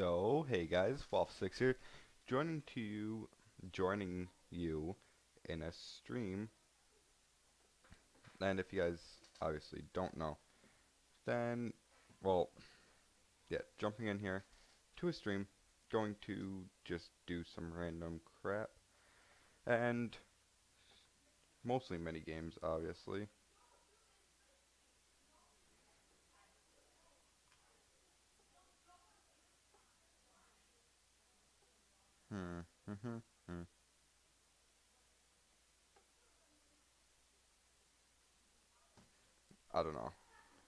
So, hey guys, Waffle Sticks here, joining to you, joining you in a stream. And if you guys obviously don't know, then, well, yeah, jumping in here to a stream, going to just do some random crap, and mostly mini games, obviously. Hmm. Mm-hmm. Hmm. I don't know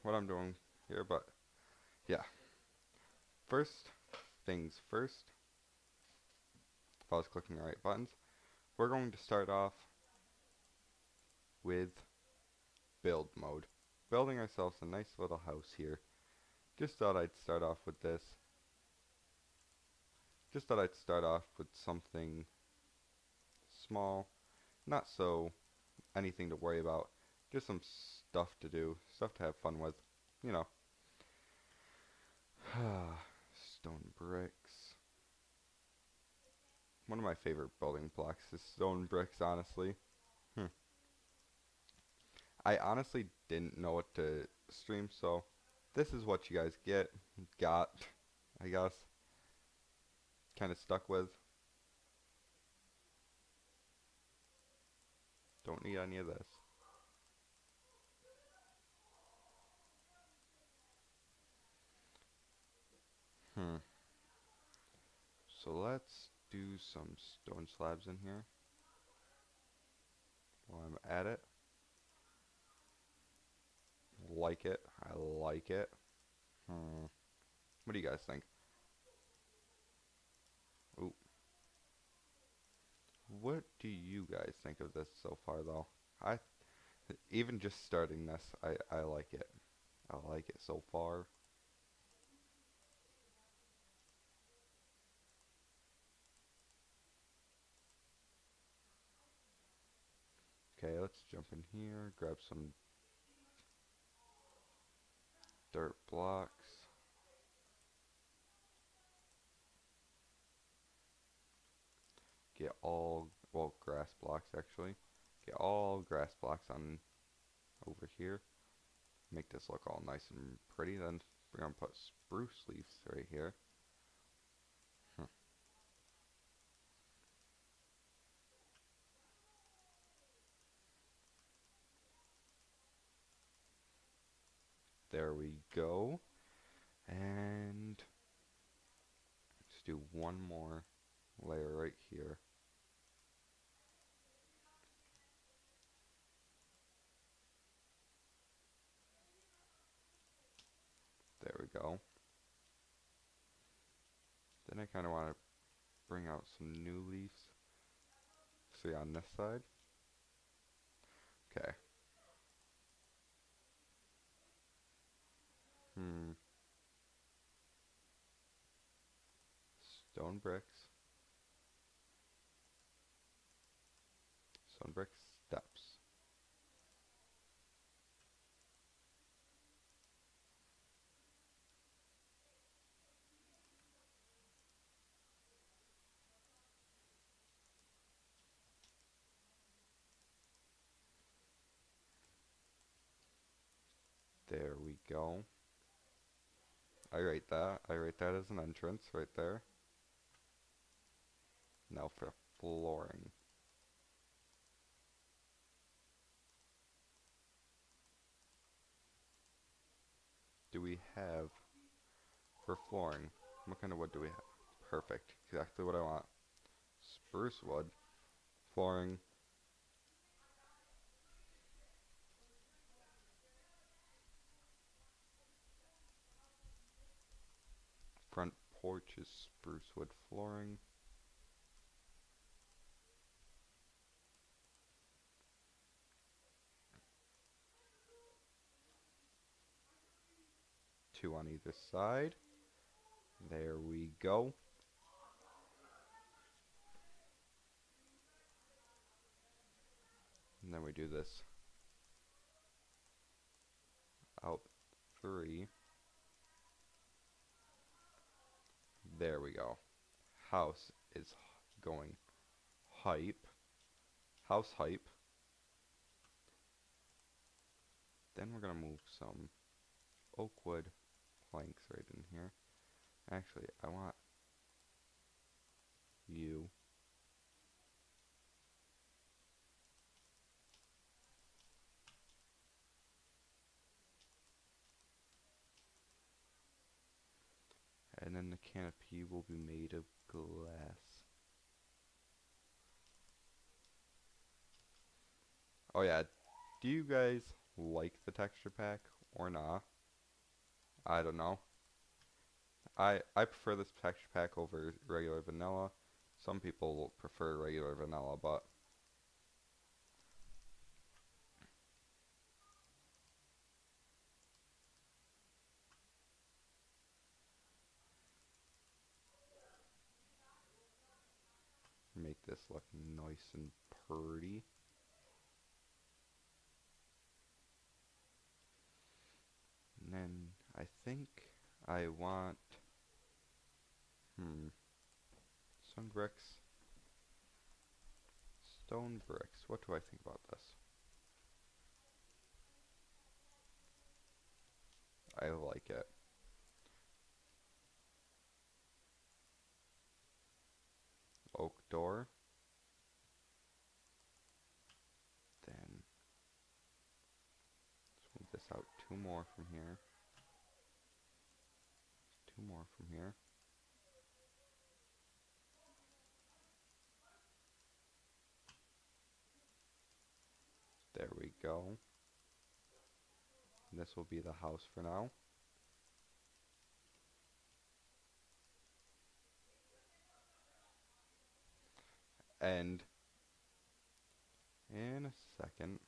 what I'm doing here, but yeah. First things first. If I was clicking the right buttons, we're going to start off with build mode. Building ourselves a nice little house here. Just thought I'd start off with this. Just thought I'd start off with something small, not so anything to worry about, just some stuff to do, stuff to have fun with, you know. stone bricks. One of my favorite building blocks is stone bricks, honestly. Hmm. I honestly didn't know what to stream, so this is what you guys get, got, I guess kind of stuck with. Don't need any of this. Hmm. So let's do some stone slabs in here. While I'm at it. Like it. I like it. Hmm. What do you guys think? What do you guys think of this so far, though? I, even just starting this, I, I like it. I like it so far. Okay, let's jump in here, grab some dirt blocks. Get all, well, grass blocks actually. Get all grass blocks on over here. Make this look all nice and pretty. Then we're going to put spruce leaves right here. There we go. And let's do one more layer right here. Go. Then I kind of want to bring out some new leaves. See on this side. Okay. Hmm. Stone bricks. Stone bricks go. I rate that. I rate that as an entrance right there. Now for flooring. Do we have for flooring? What kind of wood do we have? Perfect. Exactly what I want. Spruce wood. Flooring. Porch is spruce wood flooring. Two on either side. There we go. And then we do this out three. There we go. House is going hype. House hype. Then we're going to move some oak wood planks right in here. Actually, I want you and then the canopy will be made of glass. Oh yeah, do you guys like the texture pack or not? I don't know. I I prefer this texture pack over regular vanilla. Some people prefer regular vanilla, but this look nice and pretty. And then I think I want, hmm, some bricks, stone bricks. What do I think about this? I like it. oak door. Then let's move this out two more from here. Two more from here. There we go. This will be the house for now. And in a second,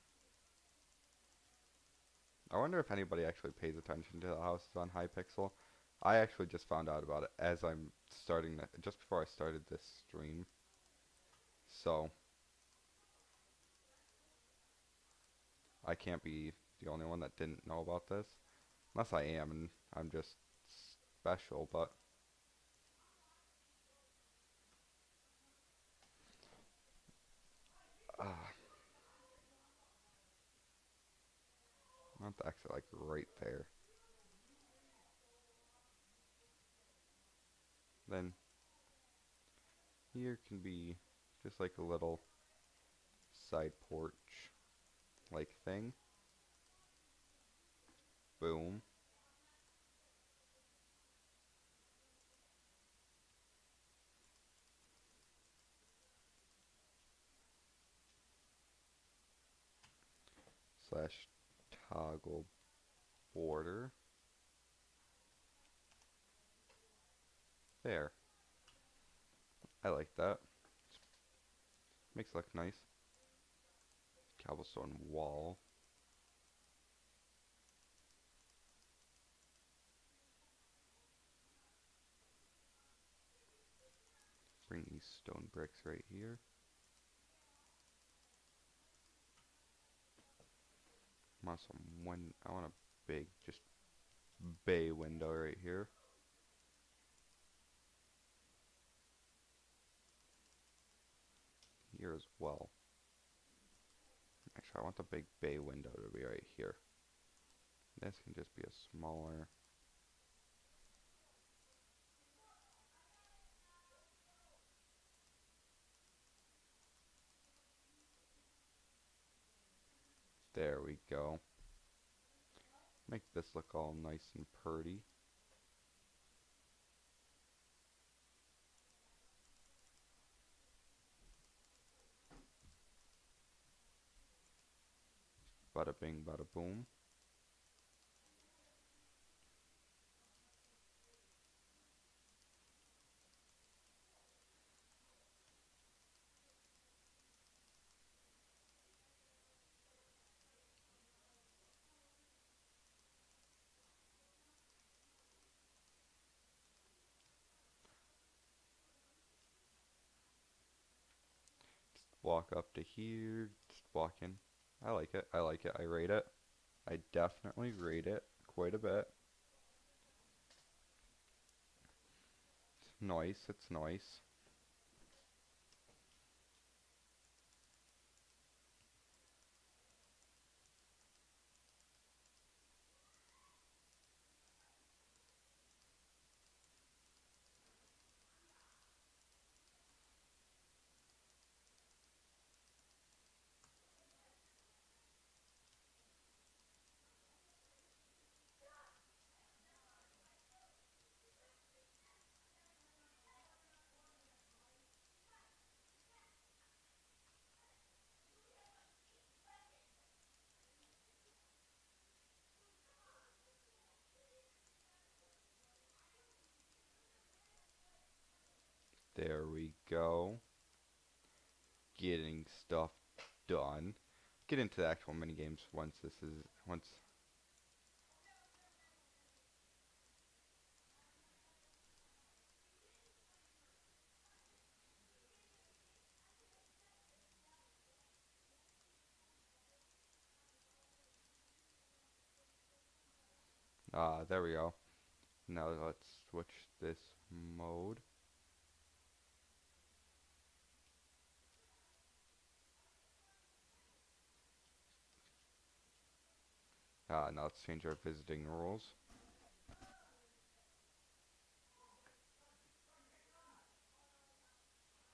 I wonder if anybody actually pays attention to the houses on Hypixel. I actually just found out about it as I'm starting, the, just before I started this stream. So, I can't be the only one that didn't know about this. Unless I am, and I'm just special, but... Ah. Ah. Not actually like right there. Then here can be just like a little side porch like thing. Boom. slash toggle border. There. I like that. Makes it look nice. Cobblestone wall. Bring these stone bricks right here. I want some one. I want a big, just bay window right here. Here as well. Actually, I want the big bay window to be right here. This can just be a smaller. There we go. Make this look all nice and pretty. Bada bing, bada boom. Walk up to here, just walk in. I like it. I like it. I rate it. I definitely rate it quite a bit. It's nice, it's nice. There we go. Getting stuff done. Get into the actual mini games once this is once Ah, uh, there we go. Now let's switch this mode. Uh, now let's change our visiting rules.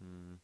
Hmm.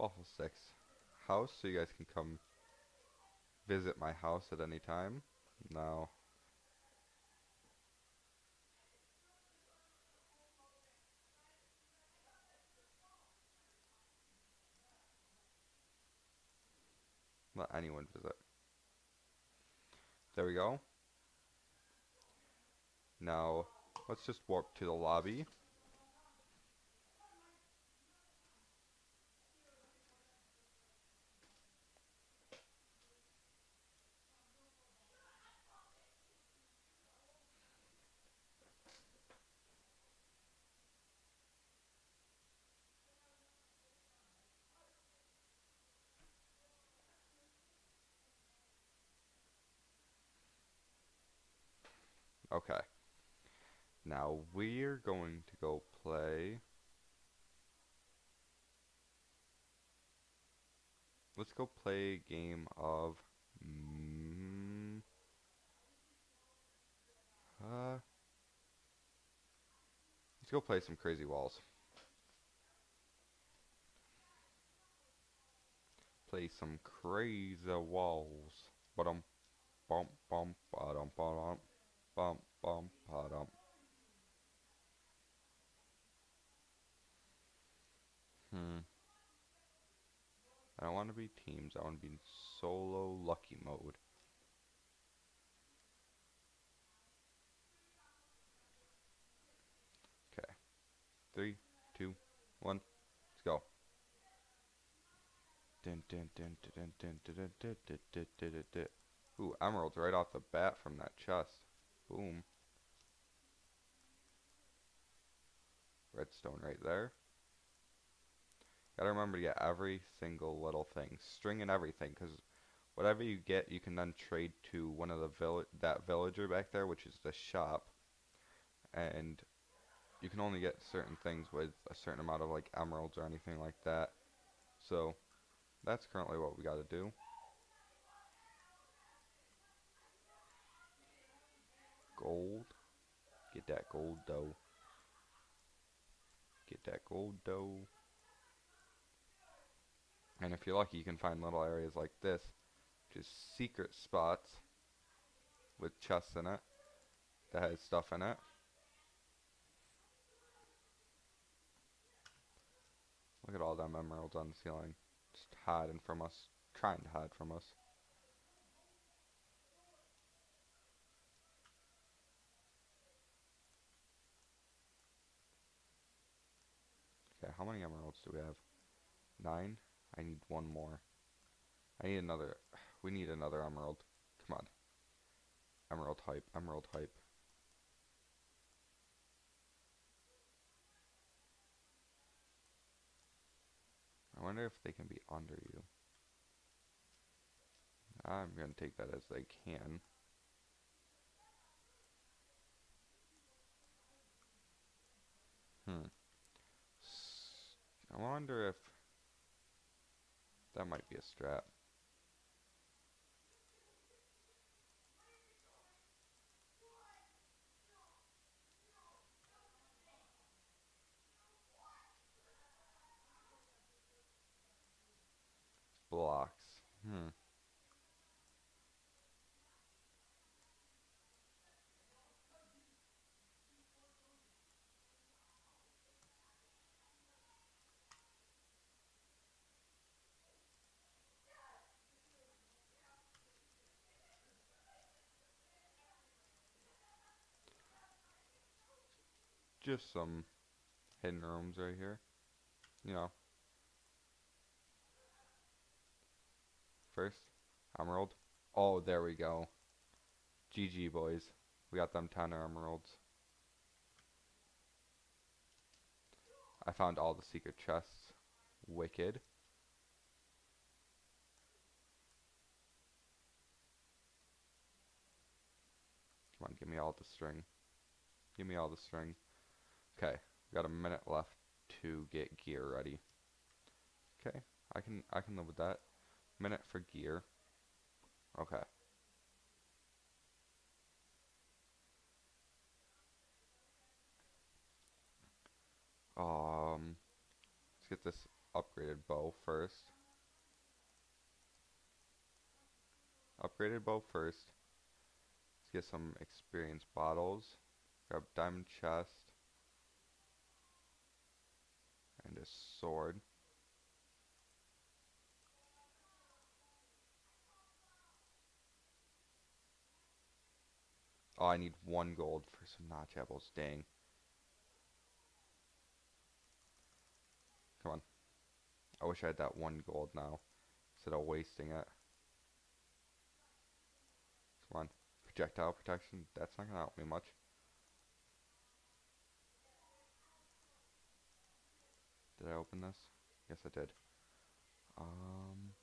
Waffle Sticks house so you guys can come visit my house at any time. Now, let anyone visit. There we go. Now, let's just warp to the lobby. Okay. Now we're going to go play. Let's go play a game of. Mm, uh, let's go play some crazy walls. Play some crazy walls. But um, bump, bump, bum, bum bum pa dum. Hmm. I don't want to be teams. I want to be in solo lucky mode. Okay. Three, two, one. Let's go. Ooh, emeralds right off the bat from that chest. Boom. Redstone right there. Gotta remember to get every single little thing. String and everything, because whatever you get, you can then trade to one of the vill that villager back there, which is the shop. And you can only get certain things with a certain amount of like emeralds or anything like that. So that's currently what we gotta do. Gold. Get that gold dough. Get that gold dough. And if you're lucky, you can find little areas like this. Just secret spots with chests in it that has stuff in it. Look at all them emeralds on the ceiling. Just hiding from us. Trying to hide from us. Okay, how many emeralds do we have? Nine? I need one more. I need another. We need another emerald. Come on. Emerald hype. Emerald hype. I wonder if they can be under you. I'm going to take that as they can. I wonder if that might be a strap. Blocks. Hmm. Just some hidden rooms right here. You know. First, emerald. Oh, there we go. GG, boys. We got them 10 emeralds. I found all the secret chests. Wicked. Come on, give me all the string. Give me all the string. Okay, got a minute left to get gear ready. Okay, I can I can live with that. Minute for gear. Okay. Um, let's get this upgraded bow first. Upgraded bow first. Let's get some experience bottles. Grab diamond chest. And a sword. Oh, I need one gold for some notch apples. Dang. Come on. I wish I had that one gold now. Instead of wasting it. Come on. Projectile protection. That's not going to help me much. Did I open this? Yes, I did. Um,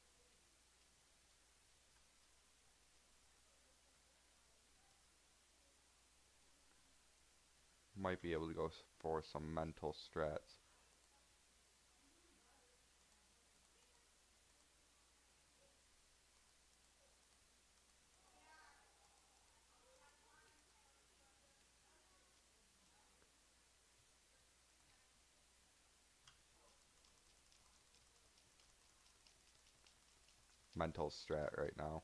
might be able to go for some mental strats. Mental strat right now.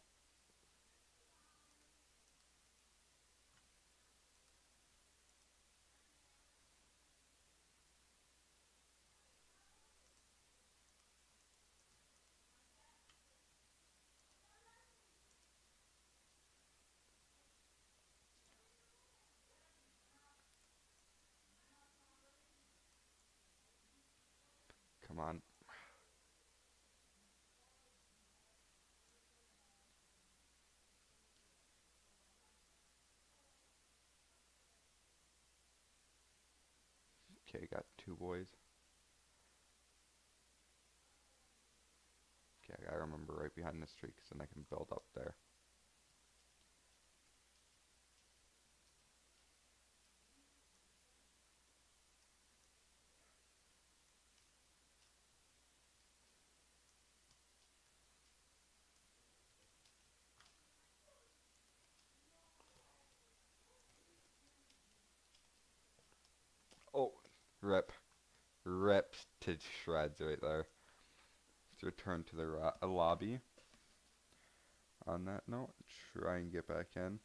Come on. Okay, got two boys. Okay, I gotta remember right behind this tree because then I can build up there. Rip. Ripped to shreds right there. Let's return to the uh, lobby. On that note, try and get back in.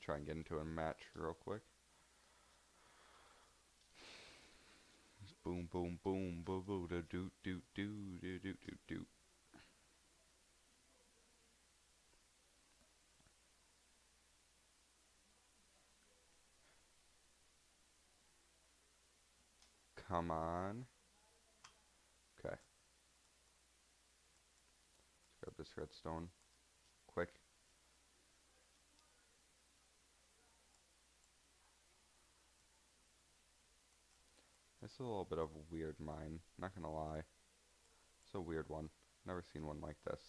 try and get into a match real quick. Boom, boom, boom, boom, boom, do, do, do, do, do, do, do, Come on. Okay. Grab this redstone. Quick. This is a little bit of a weird mine, not gonna lie. It's a weird one. Never seen one like this.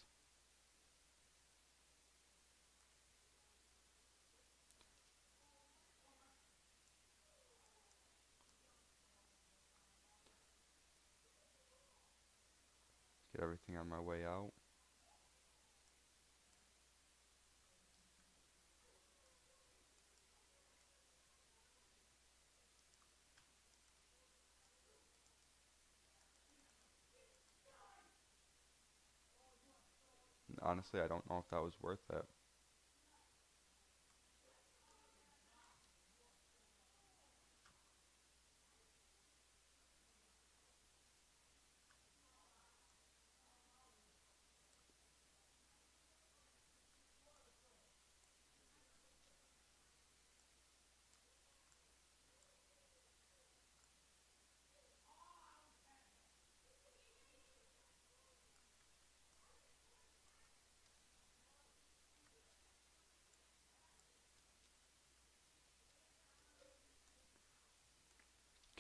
Everything on my way out. Honestly, I don't know if that was worth it.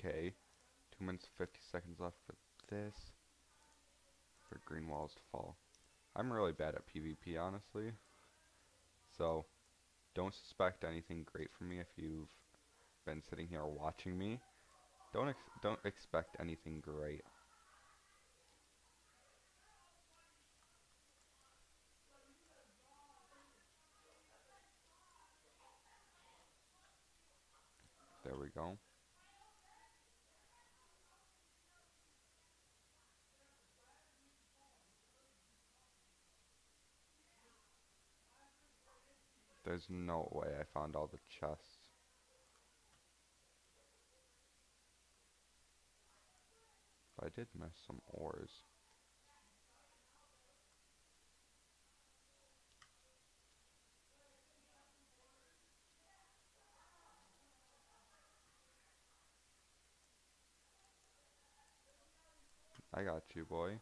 Okay, 2 minutes 50 seconds left for this. For green walls to fall. I'm really bad at PvP, honestly. So, don't suspect anything great from me if you've been sitting here watching me. Don't ex don't expect anything great. There we go. There's no way I found all the chests. But I did miss some ores. I got you, boy.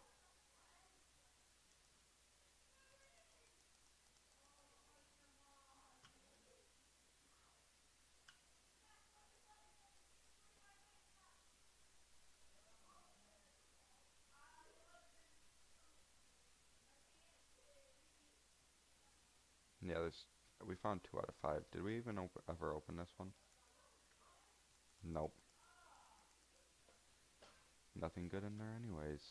We found two out of five. Did we even op ever open this one? Nope. Nothing good in there anyways.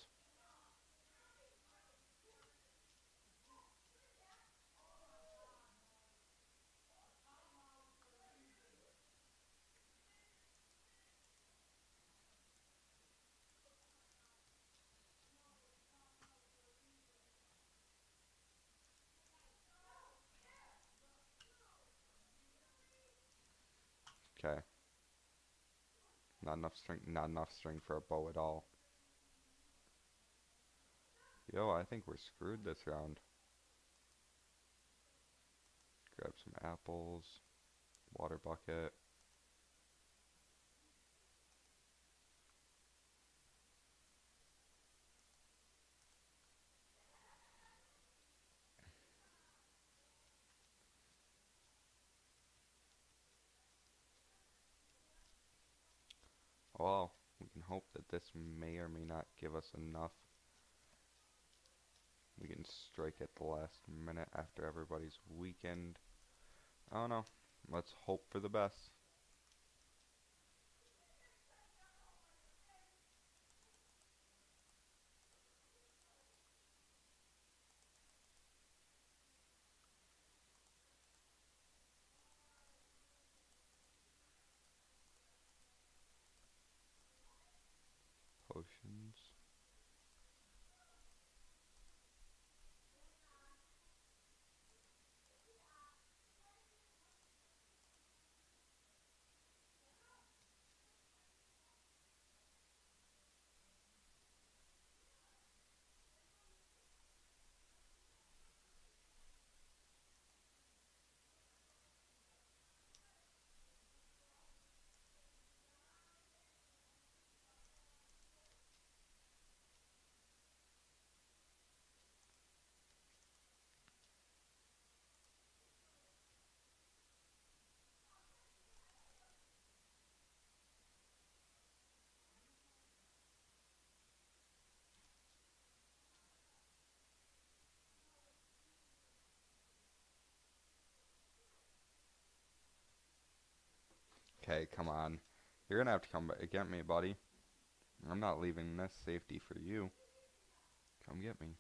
Okay. Not enough string, not enough string for a bow at all. Yo, I think we're screwed this round. Grab some apples, water bucket. Hope that this may or may not give us enough. We can strike at the last minute after everybody's weekend. I don't know. Let's hope for the best. Okay, come on. You're gonna have to come get me, buddy. I'm not leaving this safety for you. Come get me.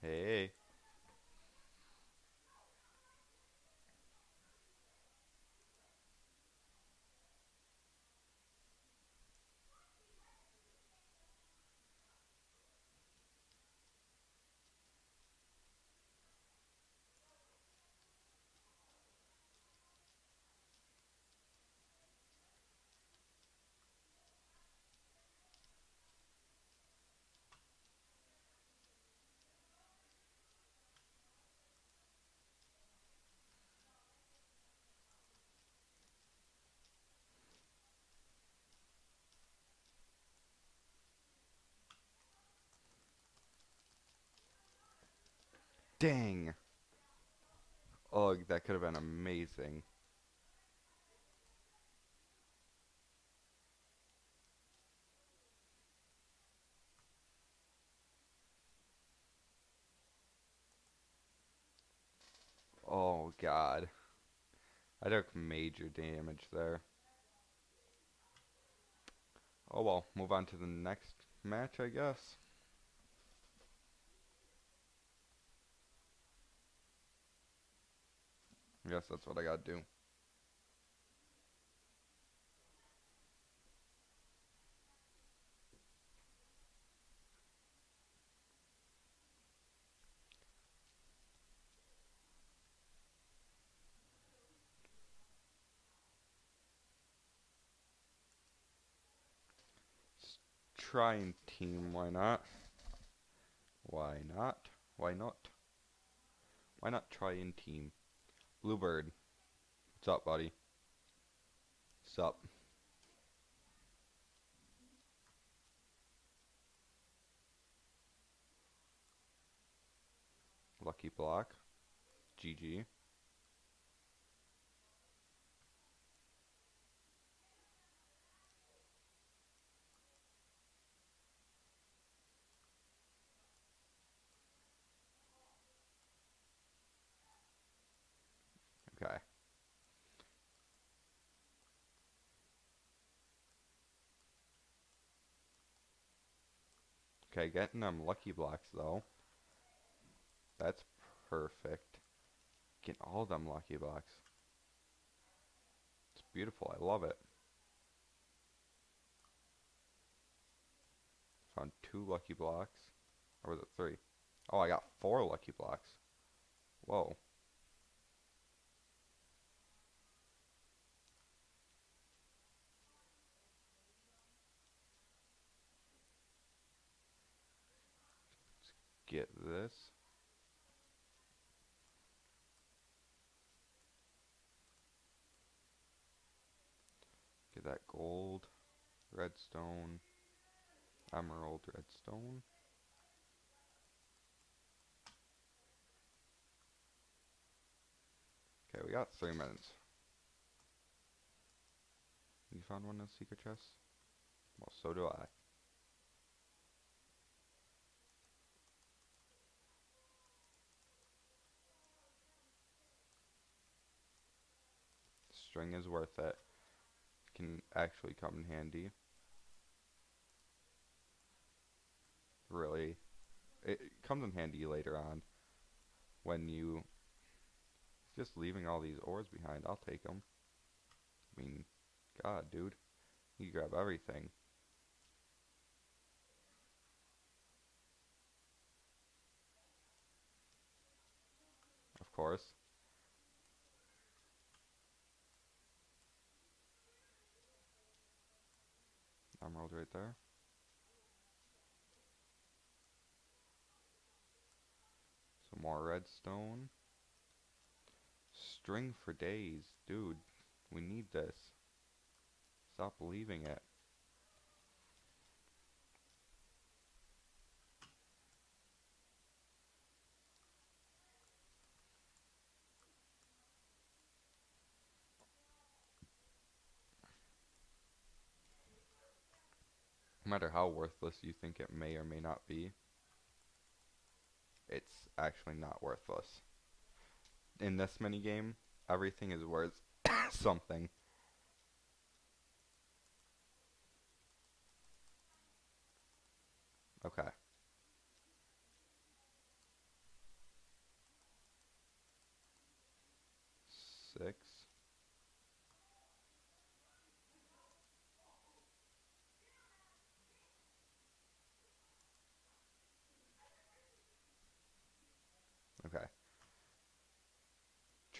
Hey. Dang. Oh, that could have been amazing. Oh, God. I took major damage there. Oh well, move on to the next match, I guess. Guess that's what I gotta do. Try Trying team, why not? Why not? Why not? Why not try in team? Bluebird. What's up, buddy? What's up? Lucky block. GG. Okay, getting them lucky blocks though. That's perfect. Getting all them lucky blocks. It's beautiful. I love it. Found two lucky blocks. Or was it three? Oh, I got four lucky blocks. Whoa. Get this. Get that gold, redstone, emerald, redstone. Okay, we got three minutes. You found one in the secret chest? Well, so do I. string is worth it. Can actually come in handy. Really. It comes in handy later on. When you... Just leaving all these ores behind, I'll take them. I mean, God, dude. You grab everything. Of course. Emerald right there. Some more redstone. String for days. Dude, we need this. Stop believing it. No matter how worthless you think it may or may not be. it's actually not worthless. In this mini game, everything is worth something.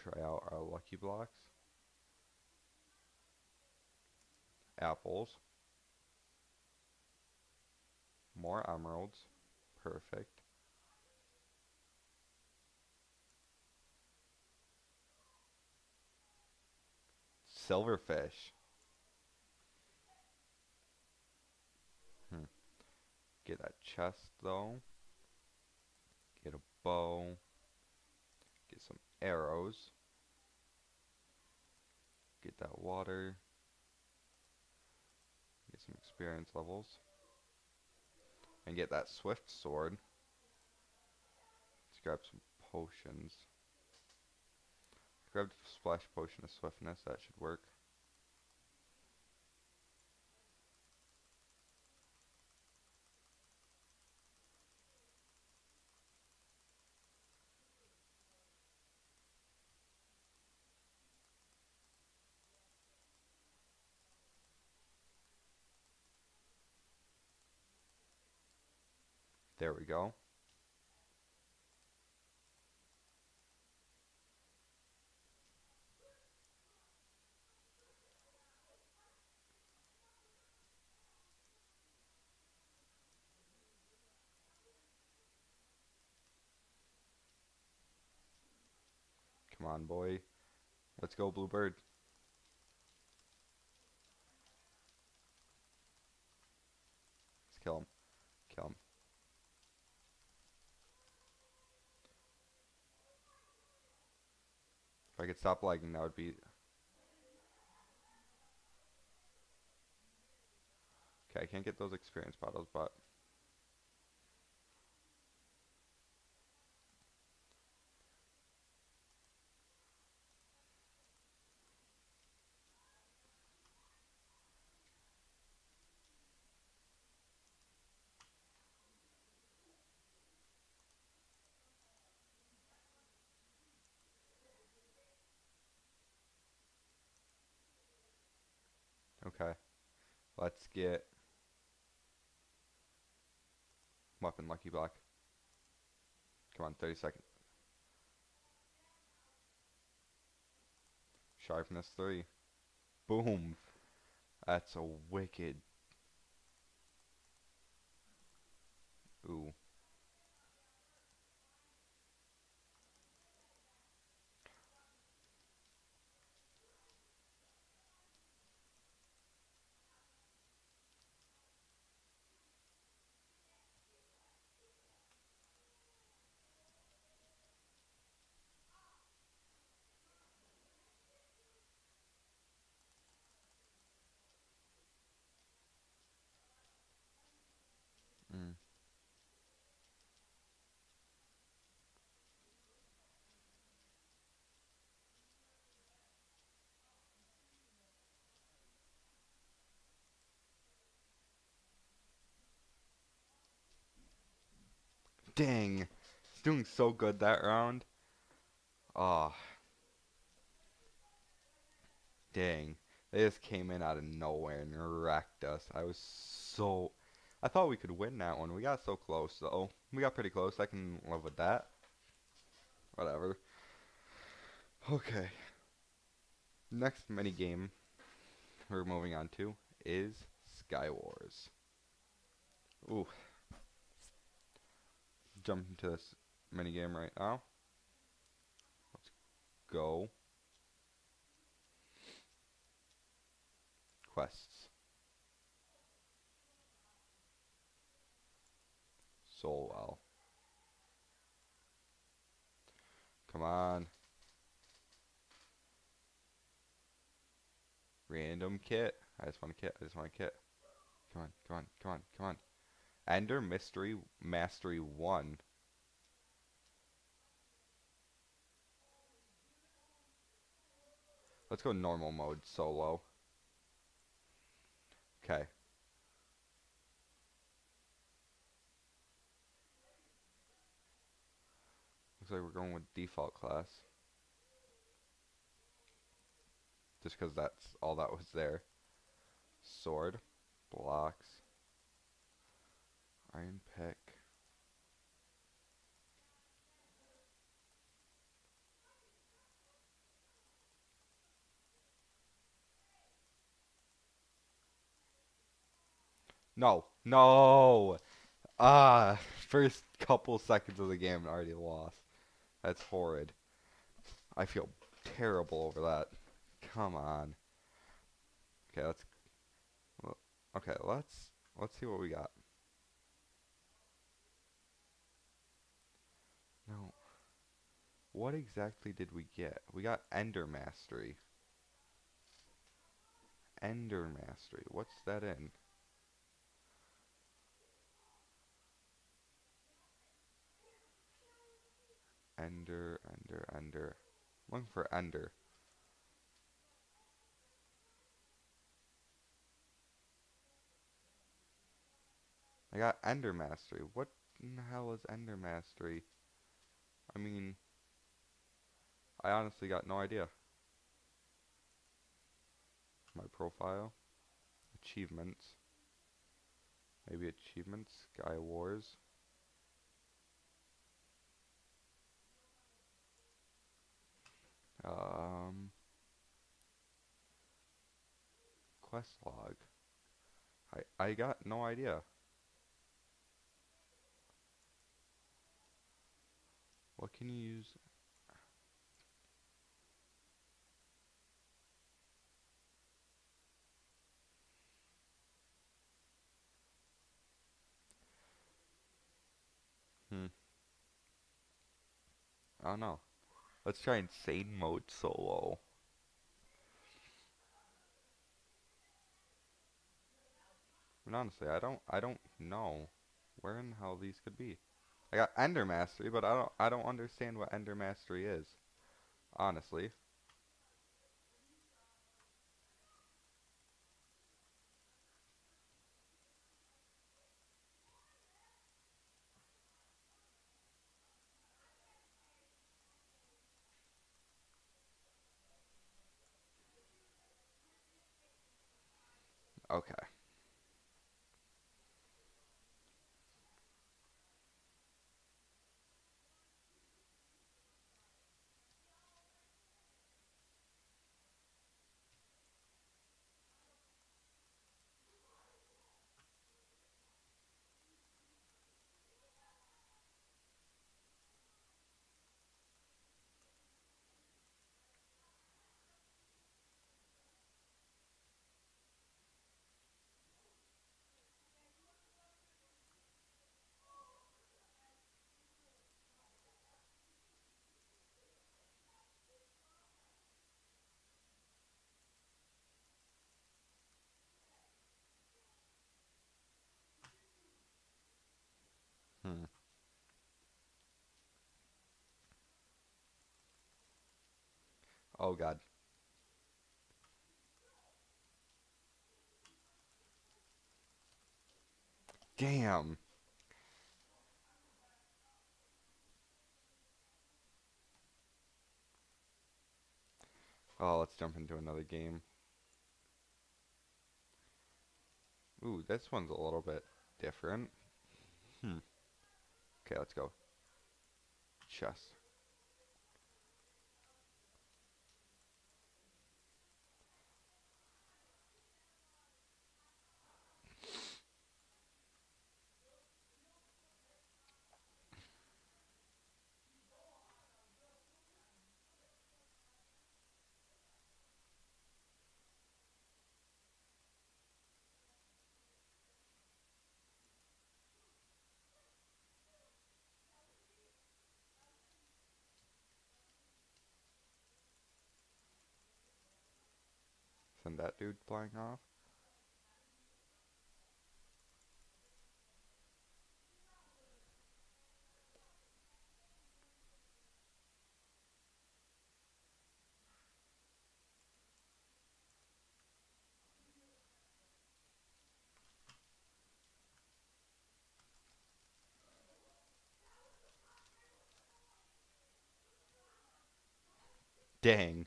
Try out our lucky blocks. Apples. More emeralds. Perfect. Silverfish. Hmm. Get that chest though. Get a bow. Get some arrows. Get that water. Get some experience levels. And get that swift sword. Let's grab some potions. Grab the splash potion of swiftness, that should work. Go. Come on, boy. Let's go, Bluebird. Let's. Kill him. If I could stop lagging, that would be... Okay, I can't get those experience bottles, but... Let's get weapon lucky block. Come on, 30 seconds. Sharpness 3. Boom. That's a wicked. Ooh. Dang. He's doing so good that round. Ah. Oh. Dang. They just came in out of nowhere and wrecked us. I was so... I thought we could win that one. We got so close, though. We got pretty close. I can live with that. Whatever. Okay. Next mini game we're moving on to is Sky Wars. Ooh. Jump into this mini game right now. Let's go. Quests. Soul well. Come on. Random kit. I just want a kit. I just want a kit. Come on, come on, come on, come on. Ender Mystery Mastery 1. Let's go normal mode solo. Okay. Looks like we're going with default class. Just because that's all that was there. Sword. Blocks. Iron pick. No. No! Ah, first couple seconds of the game and already lost. That's horrid. I feel terrible over that. Come on. Okay, let's Okay, let's let's see what we got. What exactly did we get? We got Ender Mastery. Ender Mastery. What's that in? Ender, Ender, Ender. I'm looking for Ender. I got Ender Mastery. What in the hell is Ender Mastery? I mean, I honestly got no idea. My profile. Achievements. Maybe achievements. Sky Wars. Um, quest log. I I got no idea. What can you use? I don't know. Let's try insane mode solo. And honestly, I don't I don't know where in the hell these could be. I got Ender Mastery, but I don't I don't understand what Ender Mastery is. Honestly. Okay. Oh god. Damn. Oh, let's jump into another game. Ooh, this one's a little bit different. Hmm. Okay, let's go. Chess. than that dude flying off. Dang.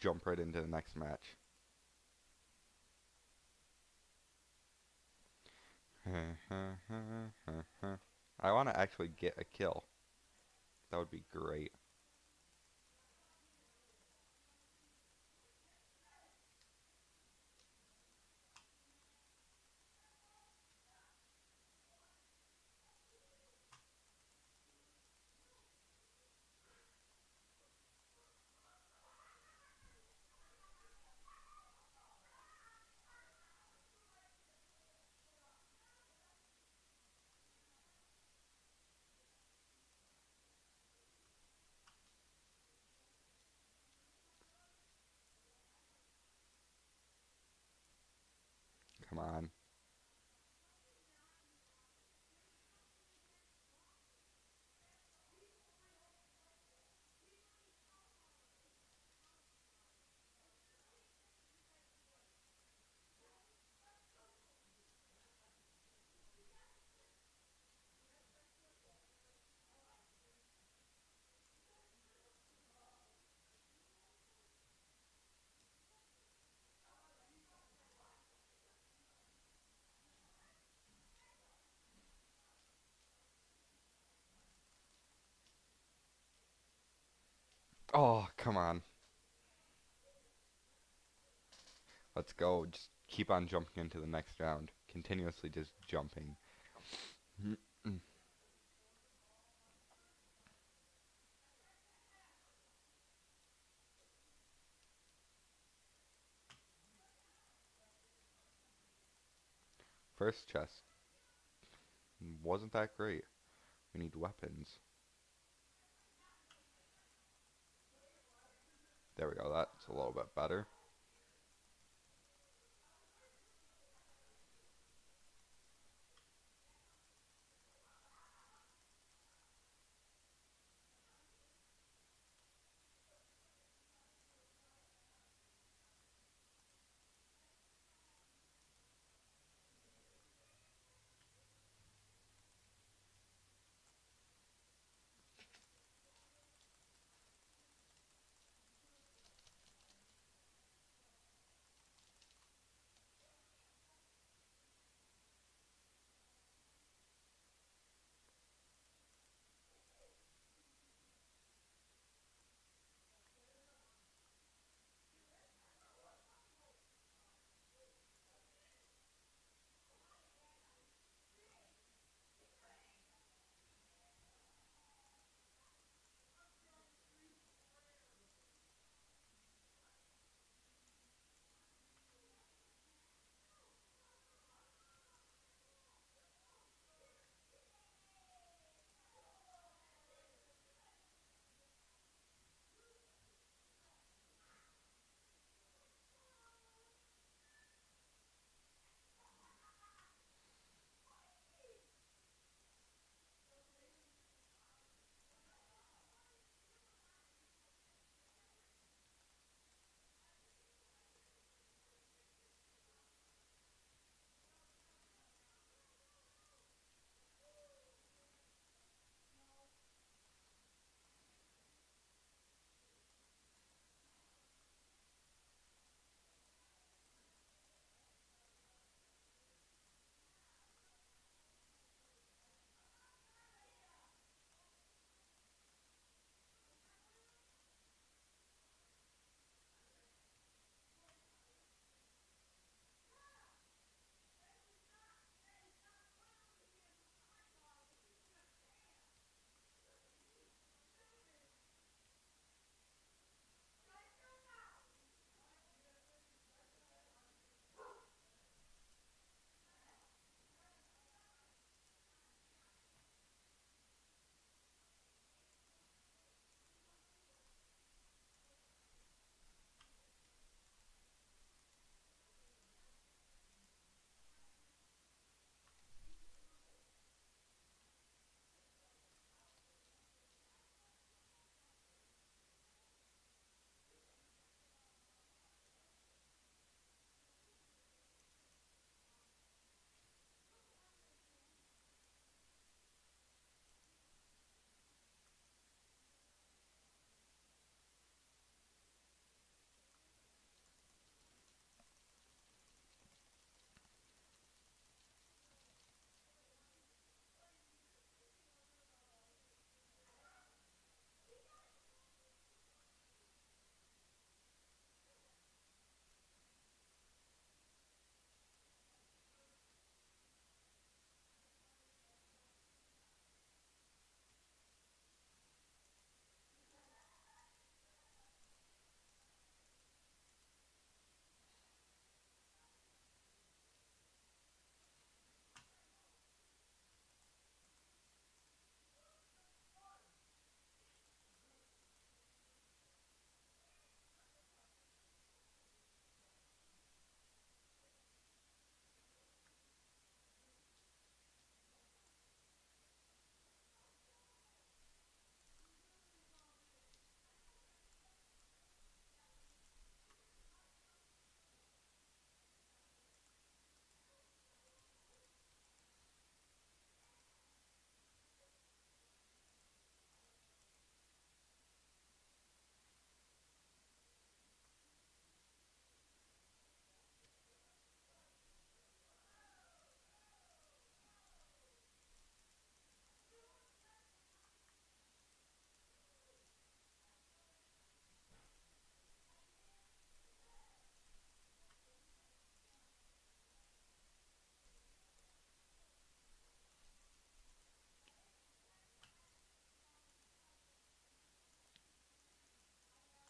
Jump right into the next match. I want to actually get a kill. That would be great. Come on. Oh, come on. Let's go. Just keep on jumping into the next round. Continuously just jumping. First chest. Wasn't that great. We need weapons. There we go, that's a little bit better.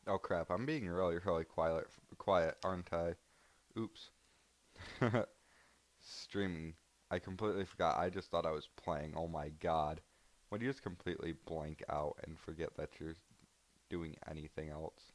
Oh crap, I'm being really, really quiet, quiet, aren't I? Oops. Streaming. I completely forgot. I just thought I was playing. Oh my god. Would you just completely blank out and forget that you're doing anything else?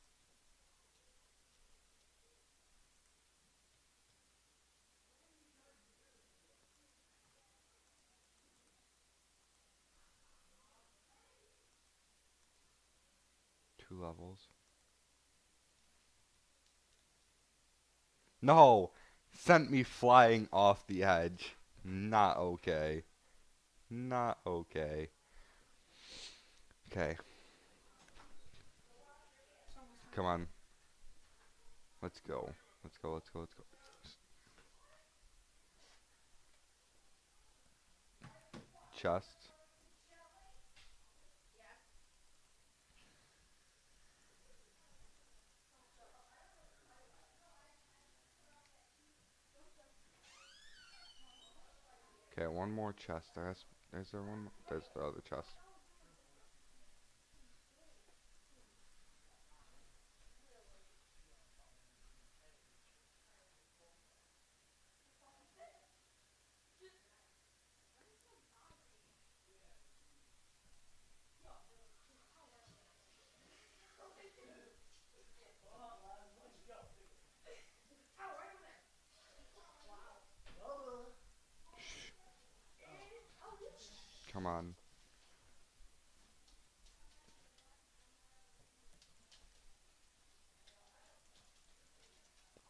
No! Sent me flying off the edge. Not okay. Not okay. Okay. Come on. Let's go. Let's go, let's go, let's go. Chest. Okay, one more chest. There's, is there one? There's the other chest.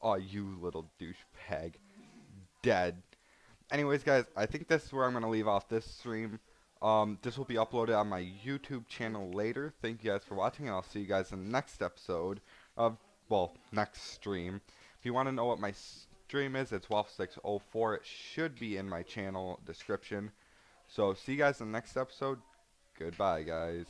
Oh, you little douchebag. Dead. Anyways, guys, I think this is where I'm going to leave off this stream. Um, this will be uploaded on my YouTube channel later. Thank you guys for watching, and I'll see you guys in the next episode of, well, next stream. If you want to know what my stream is, it's Wolf604. It should be in my channel description. So, see you guys in the next episode. Goodbye, guys.